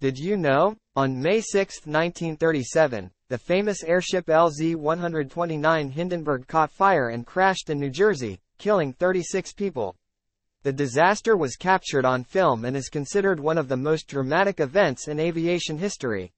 Did you know? On May 6, 1937, the famous airship LZ-129 Hindenburg caught fire and crashed in New Jersey, killing 36 people. The disaster was captured on film and is considered one of the most dramatic events in aviation history.